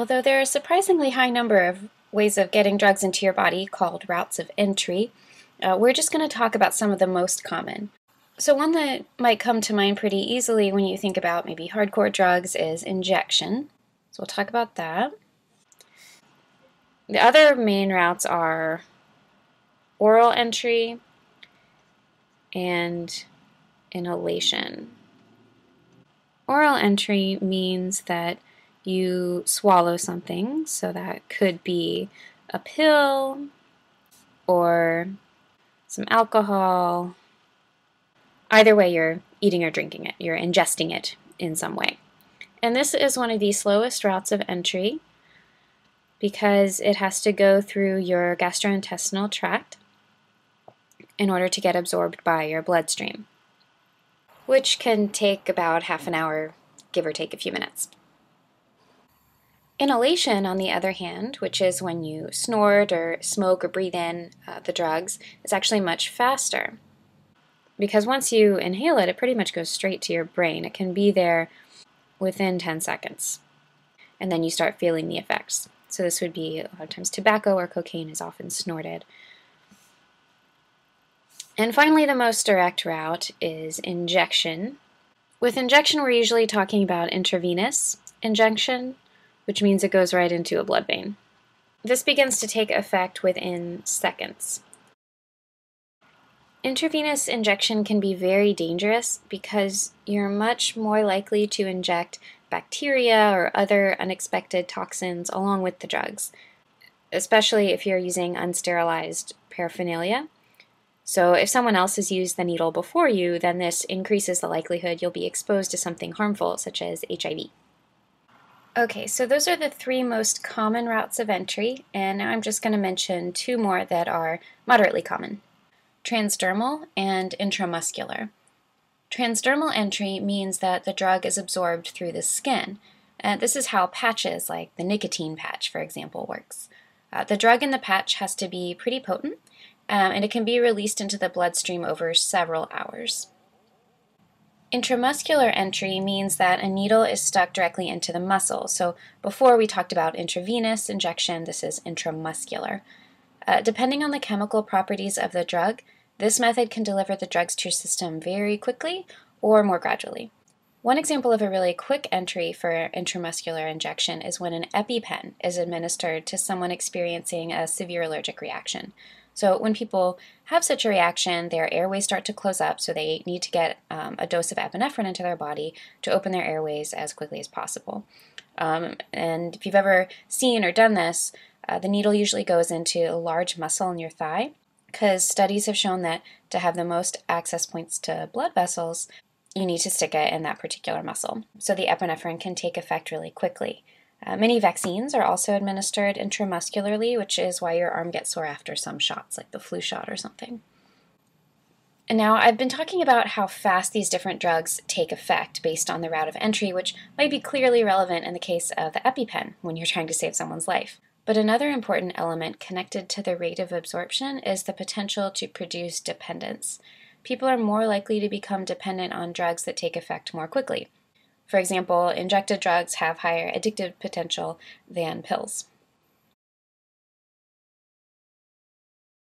Although there are a surprisingly high number of ways of getting drugs into your body called routes of entry, uh, we're just going to talk about some of the most common. So, one that might come to mind pretty easily when you think about maybe hardcore drugs is injection. So, we'll talk about that. The other main routes are oral entry and inhalation. Oral entry means that you swallow something, so that could be a pill or some alcohol. Either way, you're eating or drinking it, you're ingesting it in some way. And this is one of the slowest routes of entry because it has to go through your gastrointestinal tract in order to get absorbed by your bloodstream, which can take about half an hour, give or take a few minutes. Inhalation, on the other hand, which is when you snort or smoke or breathe in uh, the drugs, is actually much faster. Because once you inhale it, it pretty much goes straight to your brain. It can be there within 10 seconds. And then you start feeling the effects. So this would be a lot of times tobacco or cocaine is often snorted. And finally, the most direct route is injection. With injection, we're usually talking about intravenous injection, which means it goes right into a blood vein. This begins to take effect within seconds. Intravenous injection can be very dangerous because you're much more likely to inject bacteria or other unexpected toxins along with the drugs, especially if you're using unsterilized paraphernalia. So, if someone else has used the needle before you, then this increases the likelihood you'll be exposed to something harmful, such as HIV. Okay, so those are the three most common routes of entry, and now I'm just going to mention two more that are moderately common transdermal and intramuscular. Transdermal entry means that the drug is absorbed through the skin. And this is how patches, like the nicotine patch, for example, works. Uh, the drug in the patch has to be pretty potent, um, and it can be released into the bloodstream over several hours. Intramuscular entry means that a needle is stuck directly into the muscle. So before we talked about intravenous injection, this is intramuscular. Uh, depending on the chemical properties of the drug, this method can deliver the drugs to your system very quickly or more gradually. One example of a really quick entry for intramuscular injection is when an EpiPen is administered to someone experiencing a severe allergic reaction. So when people have such a reaction, their airways start to close up, so they need to get um, a dose of epinephrine into their body to open their airways as quickly as possible. Um, and if you've ever seen or done this, uh, the needle usually goes into a large muscle in your thigh, because studies have shown that to have the most access points to blood vessels, you need to stick it in that particular muscle. So the epinephrine can take effect really quickly. Uh, many vaccines are also administered intramuscularly, which is why your arm gets sore after some shots, like the flu shot or something. And now I've been talking about how fast these different drugs take effect based on the route of entry, which might be clearly relevant in the case of the EpiPen when you're trying to save someone's life. But another important element connected to the rate of absorption is the potential to produce dependence. People are more likely to become dependent on drugs that take effect more quickly. For example, injected drugs have higher addictive potential than pills.